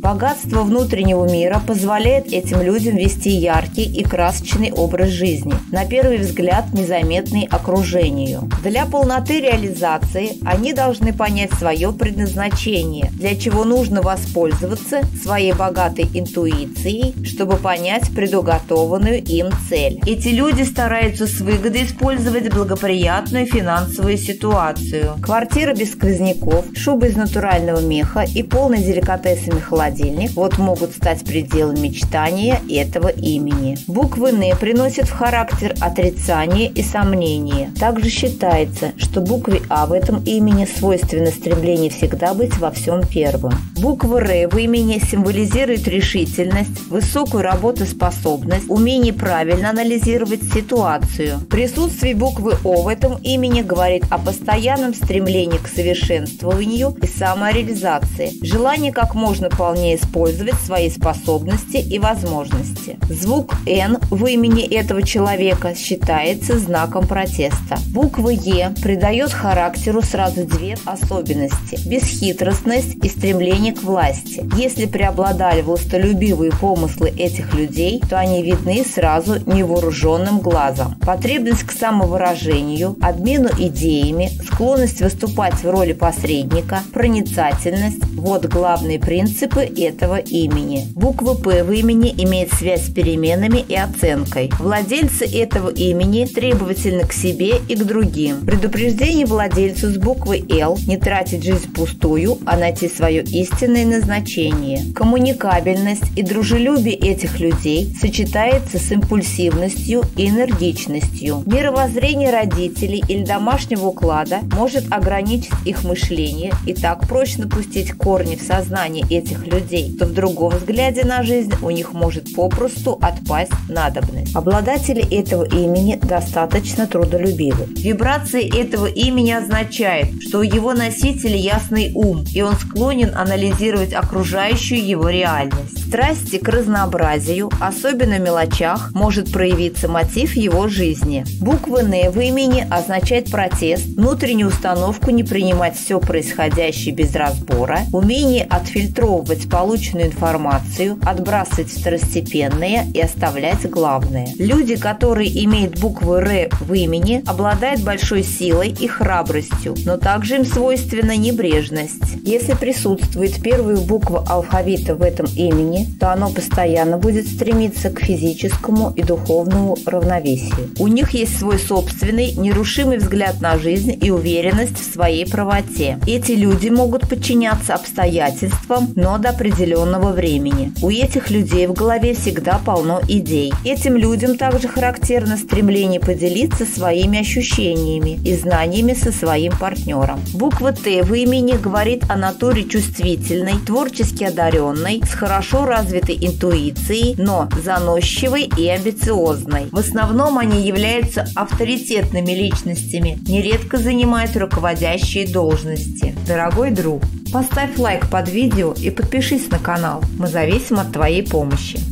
Богатство внутреннего мира позволяет этим людям вести яркий и красочный образ жизни, на первый взгляд незаметный окружению. Для полноты реализации они должны понять свое предназначение, для чего нужно воспользоваться своей богатой интуицией, чтобы понять предуготованную им цель. Эти люди стараются с выгодой использовать благоприятную финансовую ситуацию. Квартира без сквозняков, шуба из натурального меха и полный деликатесами холодильник вот могут стать пределом мечтания этого имени. Буквы «Н» приносят в характер отрицание и сомнение. Также считается, что букве «А» в этом имени свойственно стремление всегда быть во всем первым. Буква «Р» в имени символизирует решительность, высокую работоспособность, умение правильно анализировать ситуацию. Присутствие буквы «О» в этом имени говорит о постоянном стремлении к совершенствованию и самореализации, желание как можно полнее использовать свои способности и возможности. Звук «Н» в имени этого человека считается знаком протеста. Буква «Е» придает характеру сразу две особенности – бесхитростность и стремление к власти. Если преобладали властолюбивые помыслы этих людей, то они видны сразу невооруженным глазом. Потребность к самовыражению, обмену идеями, склонность выступать в роли посредника, проницательность – вот главные принципы этого имени. Буква «П» в имени имеет связь с переменами и оценкой. Владельцы этого имени требовательны к себе и к другим. Предупреждение владельцу с буквой «Л» не тратить жизнь пустую, а найти свое истинное назначение. Коммуникабельность и дружелюбие этих людей сочетается с импульсивностью и энергичностью. Мировоззрение родителей или домашнего уклада может ограничить их мышление и так прочно пустить корни в сознание этих людей, то в другом взгляде на жизнь у них может попросту отпасть надобность. Обладатели этого имени достаточно трудолюбивы. Вибрации этого имени означает, что у его носителя ясный ум, и он склонен анализировать окружающую его реальность. Страсти к разнообразию, особенно мелочах, может проявиться мотив его жизни. Буква «Н» в имени означает протест, внутреннюю установку не принимать все происходящее без разбора, умение отфильтровывать полученную информацию, отбрасывать второстепенное и оставлять главное. Люди, которые имеют букву «Р» в имени, обладают большой силой и храбростью, но также им свойственна небрежность. Если присутствует первая буква алфавита в этом имени, то оно постоянно будет стремиться к физическому и духовному равновесию. У них есть свой собственный, нерушимый взгляд на жизнь и уверенность в своей правоте. Эти люди могут подчиняться обстоятельствам, но до определенного времени. У этих людей в голове всегда полно идей. Этим людям также характерно стремление поделиться своими ощущениями и знаниями со своим партнером. Буква «Т» в имени говорит о натуре чувствительной, творчески одаренной, с хорошо развитой интуицией, но заносчивой и амбициозной. В основном они являются авторитетными личностями, нередко занимают руководящие должности. Дорогой друг, поставь лайк под видео и подпишись на канал. Мы зависим от твоей помощи.